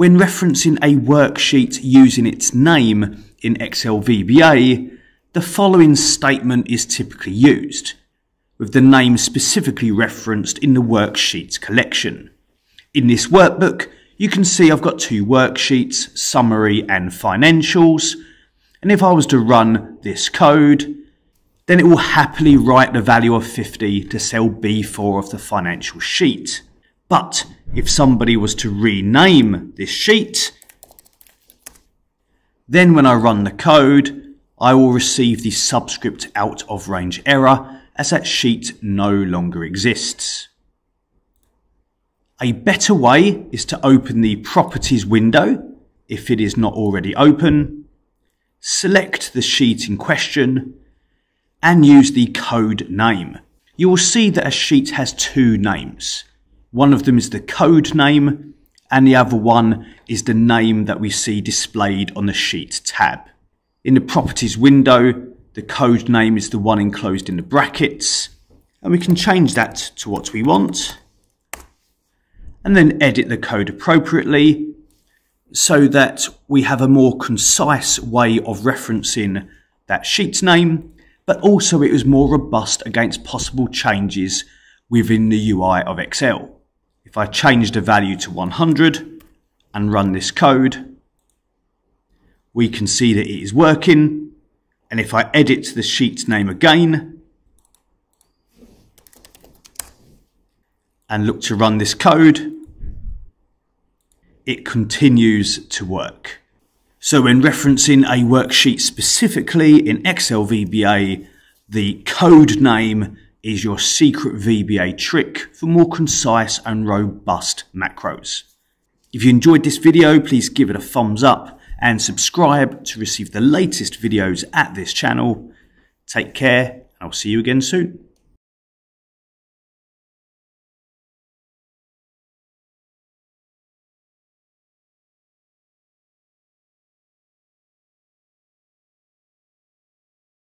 When referencing a worksheet using its name in Excel VBA, the following statement is typically used, with the name specifically referenced in the worksheets collection. In this workbook, you can see I've got two worksheets, summary and financials, and if I was to run this code, then it will happily write the value of 50 to cell B4 of the financial sheet. But if somebody was to rename this sheet, then when I run the code, I will receive the subscript out of range error as that sheet no longer exists. A better way is to open the properties window if it is not already open, select the sheet in question and use the code name. You will see that a sheet has two names. One of them is the code name and the other one is the name that we see displayed on the sheet tab. In the properties window, the code name is the one enclosed in the brackets and we can change that to what we want and then edit the code appropriately so that we have a more concise way of referencing that sheet name, but also it was more robust against possible changes within the UI of Excel. If I change the value to 100 and run this code, we can see that it is working. And if I edit the sheet name again and look to run this code, it continues to work. So when referencing a worksheet specifically in Excel VBA, the code name is your secret VBA trick for more concise and robust macros. If you enjoyed this video, please give it a thumbs up and subscribe to receive the latest videos at this channel. Take care, and I'll see you again soon.